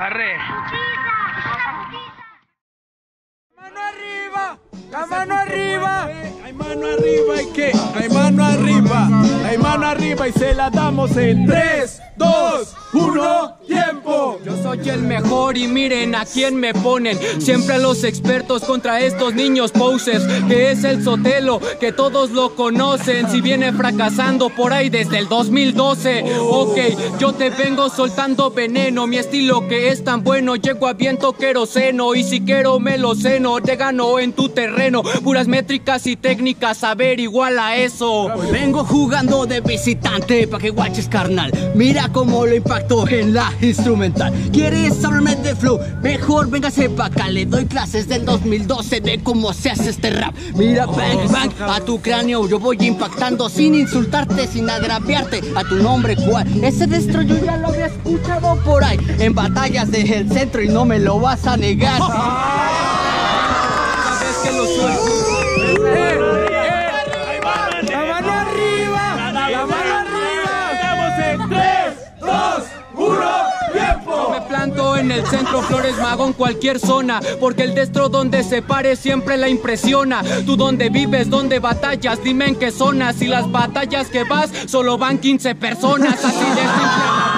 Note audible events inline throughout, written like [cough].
Arre. ¡Mano arriba! ¡La mano arriba! Hay mano arriba y qué? Hay mano arriba, hay mano arriba y se la damos en 3, 2, 1, tiempo. Soy el mejor y miren a quién me ponen. Siempre a los expertos contra estos niños posers. Que es el Sotelo, que todos lo conocen. Si viene fracasando por ahí desde el 2012. Ok, yo te vengo soltando veneno. Mi estilo que es tan bueno. Llego a viento queroseno. Y si quiero me lo ceno. Te gano en tu terreno. Puras métricas y técnicas. A ver, igual a eso. Vengo jugando de visitante pa' que guaches carnal. Mira cómo lo impacto en la instrumental. ¿Quieres hablarme de flow? Mejor véngase pa' acá. Le doy clases del 2012 de cómo se hace este rap. Mira, bang, bang, a tu cráneo yo voy impactando sin insultarte, sin agraviarte. A tu nombre, ¿cuál? Ese destro yo ya lo había escuchado por ahí. En batallas del centro y no me lo vas a negar. Sabes que lo soy. El centro Flores Mago en cualquier zona Porque el destro donde se pare siempre la impresiona. Tú donde vives, donde batallas, dime en qué zona Si las batallas que vas solo van 15 personas Así de simple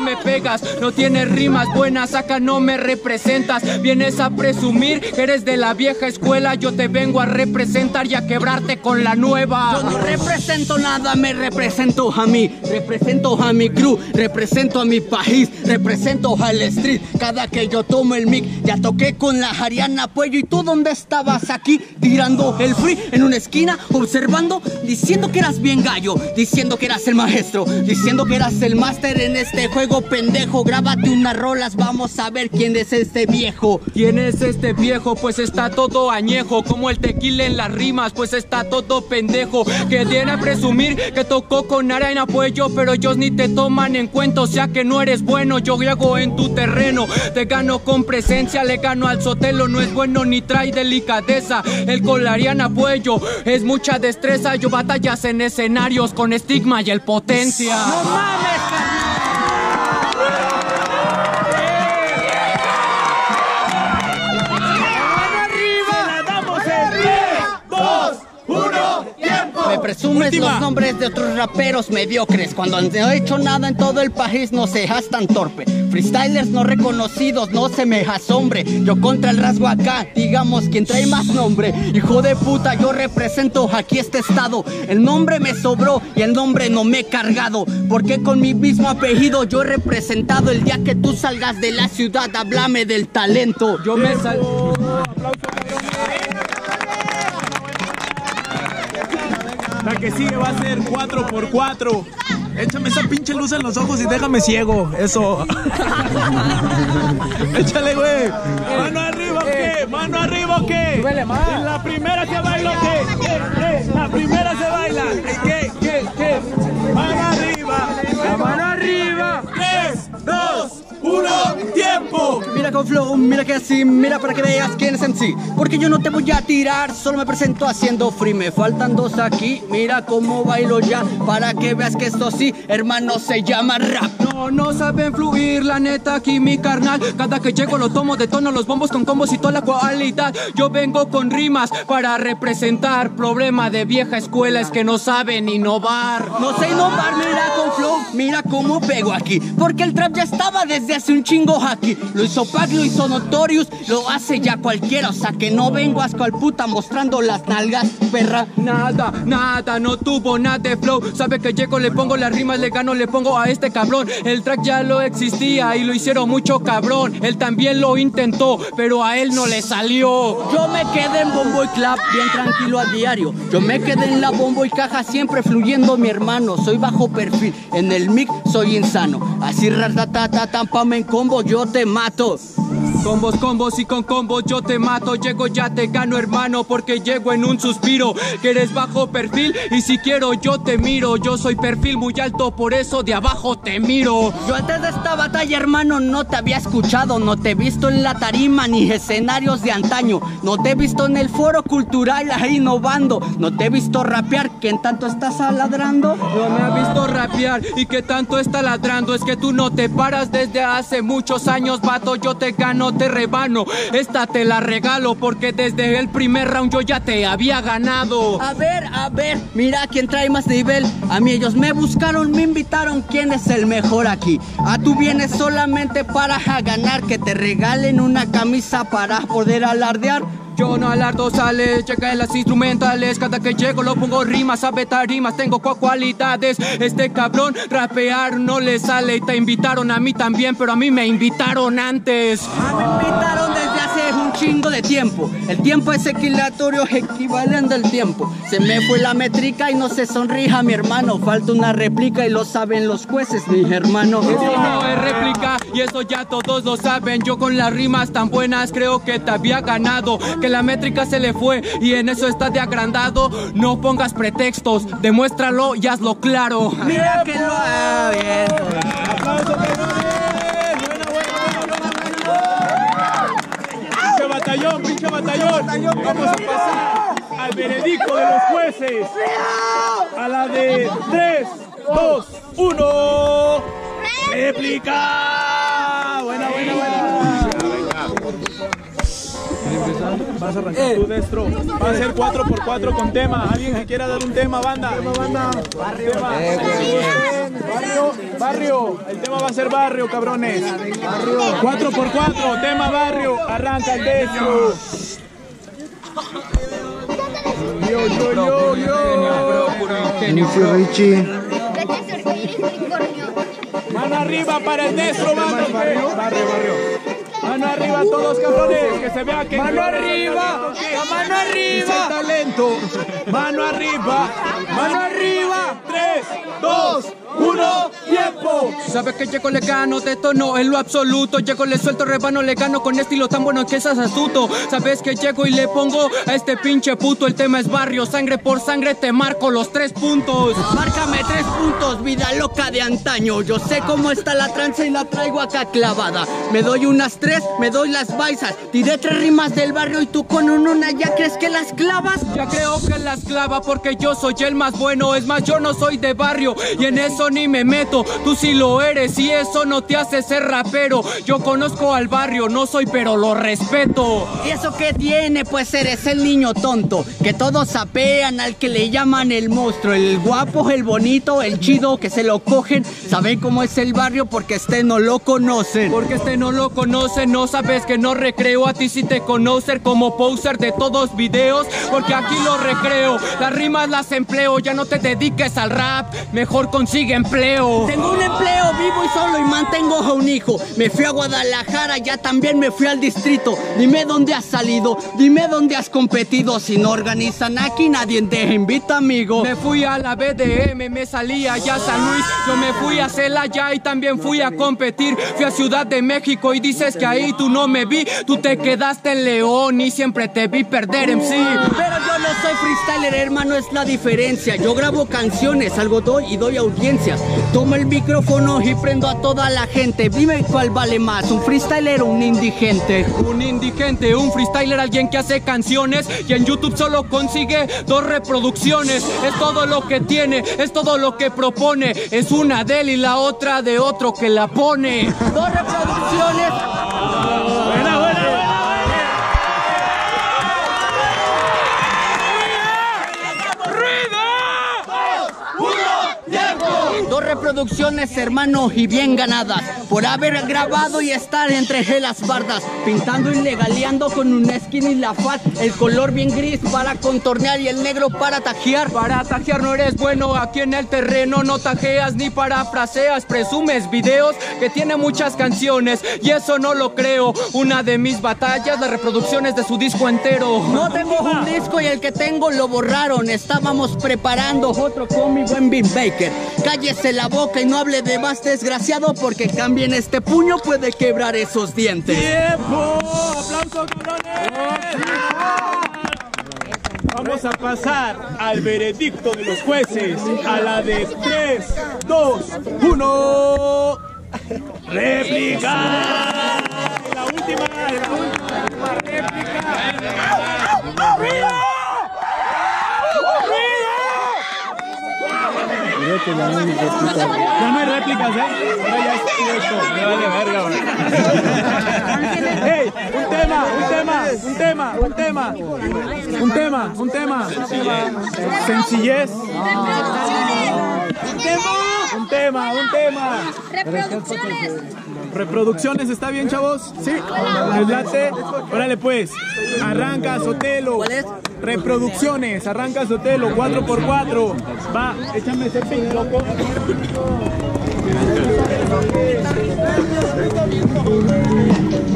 no me pegas, no tienes rimas buenas, acá no me representas. Vienes a presumir que eres de la vieja escuela, yo te vengo a representar y a quebrarte con la nueva. Yo no represento nada, me represento a mí, represento a mi crew, represento a mi país, represento al street. Cada que yo tomo el mic, ya toqué con la Ariana Puello. ¿Y tú dónde estabas aquí? Tirando el free en una esquina, observando, diciendo que eras bien gallo, diciendo que eras el maestro, diciendo que eras el máster en este juego pendejo. Grábate unas rolas, vamos a ver quién es este viejo. ¿Quién es este viejo? Pues está todo añejo, como el tequila en las rimas, pues está todo pendejo. Que viene a presumir que tocó con arena apoyo, pero ellos ni te toman en cuenta, o sea que no eres bueno. Yo hago en tu terreno, te gano con presencia, le gano al sotelo, no es bueno ni trae delicadeza. El colariana apoyo es mucha destreza, yo batallas en escenarios con estigma y el potencia. ¡No mames, presumes Última. los nombres de otros raperos mediocres. Cuando no he hecho nada en todo el país no seas tan torpe. Freestylers no reconocidos, no se me asombre Yo contra el rasgo acá, digamos quien trae más nombre. Hijo de puta, yo represento aquí este estado. El nombre me sobró y el nombre no me he cargado. Porque con mi mismo apellido yo he representado El día que tú salgas de la ciudad, háblame del talento. Yo me sal... La que sigue va a ser 4x4. Échame esa pinche luz en los ojos y déjame ciego. Eso. [laughs] Échale, güey. Mano arriba qué? Mano arriba qué? En la primera se baila. ¿Qué? La primera se Mira con flow, mira que así, mira para que veas quién es MC. Porque yo no te voy a tirar, solo me presento haciendo free. Me faltan dos aquí, mira cómo bailo ya. Para que veas que esto sí, hermano, se llama rap. No, no saben fluir, la neta aquí mi carnal Cada que llego lo tomo de tono, los bombos con combos y toda la cualidad Yo vengo con rimas para representar Problema de vieja escuela es que no saben innovar No sé innovar, mira con flow, mira cómo pego aquí. Porque el trap ya estaba desde hace un chingo aquí. Lo hizo Pac, lo hizo Notorious, lo hace ya cualquiera. O sea que no vengo asco al puta mostrando las nalgas, perra. Nada, nada, no tuvo nada de flow Sabe que llego, le pongo las rimas, le gano, le pongo a este cabrón El track ya lo existía y lo hicieron mucho cabrón Él también lo intentó, pero a él no le salió Yo me quedé en bombo y bien tranquilo a diario. Yo me quedé en la bombo y caja siempre fluyendo mi hermano. Soy bajo perfil, en el mic soy insano. Así ratatata, tampame en combo, yo te mato. Combos, combos y con combos yo te mato. Llego, ya te gano, hermano, porque llego en un suspiro. Que eres bajo perfil y si quiero yo te miro. Yo soy perfil muy alto, por eso de abajo te miro. Yo antes de esta batalla, hermano, no te había escuchado. No te he visto en la tarima ni escenarios de antaño. No te he visto en el foro cultural ahí innovando. No te he visto rapear, que en tanto estás ladrando. No me has visto rapear y que tanto está ladrando. Es que tú no te paras desde hace muchos años, vato. Yo te gano, te rebano. Esta te la regalo porque desde el primer round yo ya te había ganado. A ver, a ver, mira quién trae más nivel. A mí ellos me buscaron, me invitaron. ¿Quién es el mejor aquí? A tú vienes solamente para ganar, que te regalen una camisa para poder alardear. Yo no alardo sale, checa en las instrumentales. Cada que llego lo pongo rimas, sabe rimas Tengo cualidades, este cabrón rapear no le sale. Y te invitaron a mí también, pero a mí me invitaron antes. Me invitaron hace un chingo de tiempo. El tiempo es equilatorio, equivalente al tiempo. Se me fue la métrica y no se sonrija mi hermano. Falta una réplica y lo saben los jueces, mi hermano. Eso no es réplica y eso ya todos lo saben. Yo con las rimas tan buenas creo que te había ganado la métrica se le fue y en eso está de agrandado. No pongas pretextos, demuéstralo y hazlo claro. Mira que lo ha Aplauso, batallón, pinche batallón. Vamos a pasar al veredicto de los jueces. A la de 3, 2, 1. Réplica. Buena, buena, buena. Vas a arrancar eh. tu destro. Va a ser 4 por 4 con tema. Alguien que quiera dar un tema, banda. Tema, banda. Barrio. Barrio. Barrio. El tema va a ser barrio, cabrones. 4 por 4 tema barrio. Arranca el destro. Yo, yo, yo, yo. Richie. Mano arriba para el destro, vamos. Barrio, barrio. Mano arriba todos, cabrones. Que se vea que. Mano arriba. mano arriba. talento. Mano arriba. Mano arriba. Tres, dos, uno, tiempo. Sabes que llego le gano, de esto no en lo absoluto. Llego, le suelto rebano, le gano con estilo tan bueno que es astuto. Sabes que llego y le pongo a este pinche puto. El tema es barrio, sangre por sangre, te marco los tres puntos. Márcame tres puntos, vida loca de antaño. Yo sé cómo está la tranza y la traigo acá clavada. Me doy unas tres, me doy las baisas. Tiré tres rimas del barrio y tú con una ya crees que las clavas. Ya creo que las clava porque yo soy el más bueno. Es más, yo no soy de barrio y en eso ni me meto. Tú sí lo eres y eso no te hace ser rapero. Yo conozco al barrio, no soy, pero lo respeto. ¿Y eso qué tiene? Pues eres el niño tonto. Que todos sapean al que le llaman el monstruo. El guapo, el bonito, el chido, que se lo cogen. Saben cómo es el barrio porque este no lo conocen. Porque este no lo conoce, no sabes que no recreo. A ti si te conocen como poser de todos videos. Porque aquí lo recreo. Las rimas las empleo. Ya no te dediques al rap. Mejor consigue empleo. Tengo un empleo vivo y solo y mantengo a un hijo. Me fui a Guadalajara, ya también me fui al distrito. Dime dónde has salido, dime dónde has competido. Si no organizan aquí, nadie te invita, amigo. Me fui a la BDM, me salí allá a San Luis. Yo me fui a Celaya y también fui a competir. Fui a Ciudad de México y dices que ahí tú no me vi. Tú te quedaste en León y siempre te vi perder en sí. Pero yo no soy freestyler, hermano, es la diferencia. Yo grabo canciones, algo doy y doy audiencia. Tomo el micrófono y prendo a toda la gente. Dime cuál vale más, un freestyler o un indigente. Un indigente, un freestyler, alguien que hace canciones y en YouTube solo consigue dos reproducciones. Es todo lo que tiene, es todo lo que propone. Es una de él y la otra de otro que la pone. Dos reproducciones. Reproducciones, hermano, y bien ganadas. Por haber grabado y estar entre las bardas. Pintando y legaleando con un skin y la fat. El color bien gris para contornear y el negro para tajear. Para tajear no eres bueno aquí en el terreno. No tajeas ni parafraseas. Presumes videos que tiene muchas canciones. Y eso no lo creo. Una de mis batallas, las reproducciones de su disco entero. No tengo un disco y el que tengo lo borraron. Estábamos preparando otro con mi buen Beat Baker. Cállese la la boca y no hable de más desgraciado porque cambien este puño puede quebrar esos dientes. ¡Tiempo! ¡Aplausos, Vamos a pasar al veredicto de los jueces a la de 3, 2, 1. ¡Réplica! La última, la última réplica. Ya no hay réplicas, ¿eh? Ahora ya es directo. Me vale verga, bro. ¡Ey! Un tema, un tema, un tema, un tema. Un tema, un tema. Sencillez. Un tema, un tema. Reproducciones. Reproducciones, ¿está bien, chavos? Sí. ¿Les late? Órale, pues. Arranca Sotelo. ¿Cuál es? Reproducciones, arranca Sotelo, 4x4. Va, échame ese pin, loco.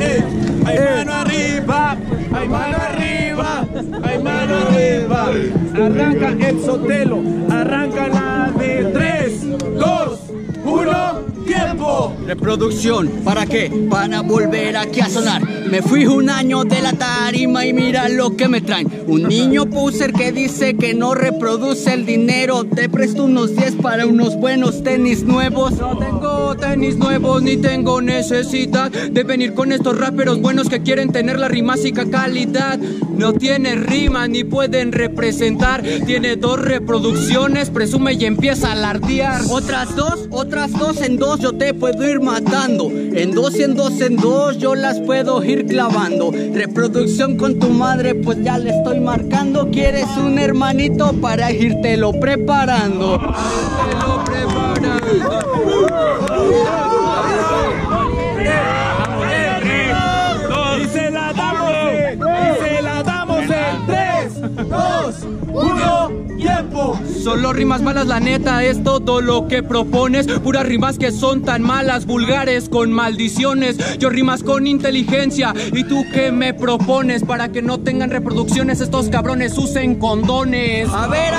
Eh, hay mano arriba, hay mano arriba, hay mano arriba. Arranca el Sotelo, arranca la de 3, 2, 1, tiempo. Reproducción, ¿para qué? Para volver aquí a sonar. Me fui un año de la tarima y mira lo que me traen. Un niño poser que dice que no reproduce el dinero. Te presto unos 10 para unos buenos tenis nuevos. No tengo tenis nuevos ni tengo necesidad de venir con estos raperos buenos que quieren tener la rimásica calidad. No tiene rima ni pueden representar. Tiene dos reproducciones, presume y empieza a alardear. Otras dos, otras dos en dos yo te puedo ir matando. En dos, en dos, en dos yo las puedo ir clavando. Reproducción con tu madre, pues ya le estoy marcando. ¿Quieres un hermanito para irte lo preparando. Solo rimas malas, la neta, es todo lo que propones. Puras rimas que son tan malas, vulgares, con maldiciones. Yo rimas con inteligencia. ¿Y tú qué me propones? Para que no tengan reproducciones, estos cabrones usen condones. A ver,